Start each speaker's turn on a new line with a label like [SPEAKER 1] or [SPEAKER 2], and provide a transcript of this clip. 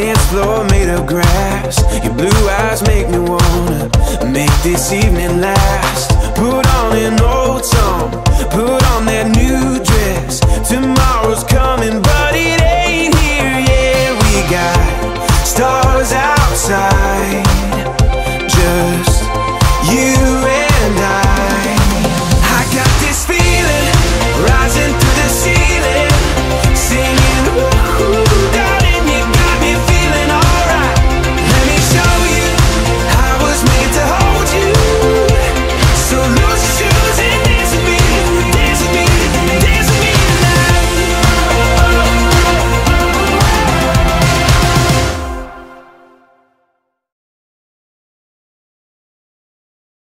[SPEAKER 1] dance floor made of grass. Your blue eyes make me wanna Make this evening last. Put on an old song Put on that new dress. Tomorrow's coming but it ain't here yet. We got stars outside.